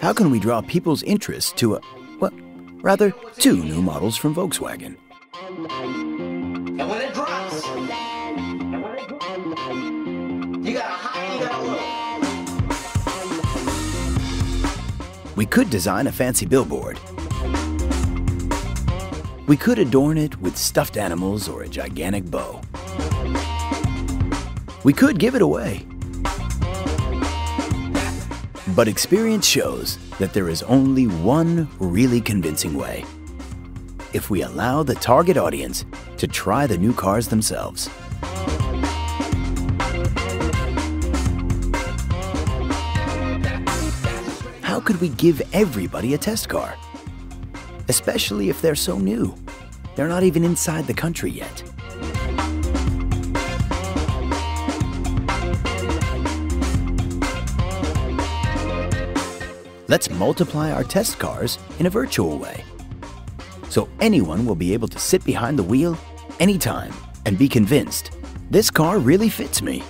How can we draw people's interest to a, well, rather, two new models from Volkswagen? And when it drops, you got a high you got a low. We could design a fancy billboard. We could adorn it with stuffed animals or a gigantic bow. We could give it away. But experience shows that there is only one really convincing way. If we allow the target audience to try the new cars themselves. How could we give everybody a test car? Especially if they're so new. They're not even inside the country yet. Let's multiply our test cars in a virtual way. So anyone will be able to sit behind the wheel anytime and be convinced this car really fits me.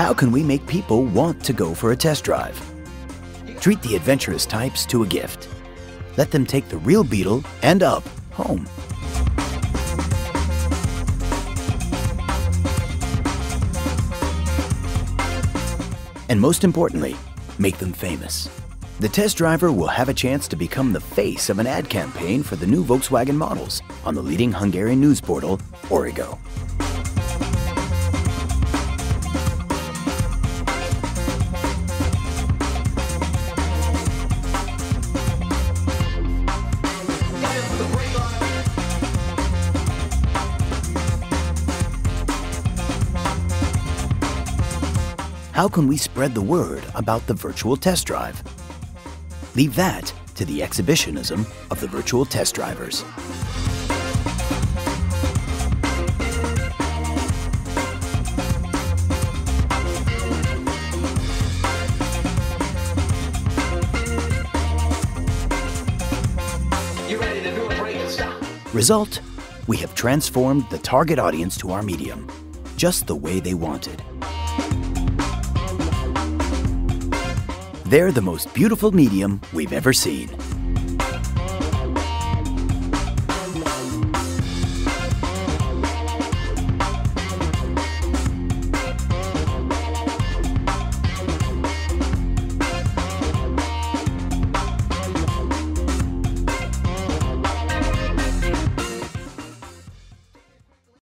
How can we make people want to go for a test drive? Treat the adventurous types to a gift. Let them take the real Beetle and up home. And most importantly, make them famous. The test driver will have a chance to become the face of an ad campaign for the new Volkswagen models on the leading Hungarian news portal, Origo. How can we spread the word about the virtual test drive? Leave that to the exhibitionism of the virtual test drivers. You ready to do a break and stop? Result we have transformed the target audience to our medium, just the way they wanted. They're the most beautiful medium we've ever seen.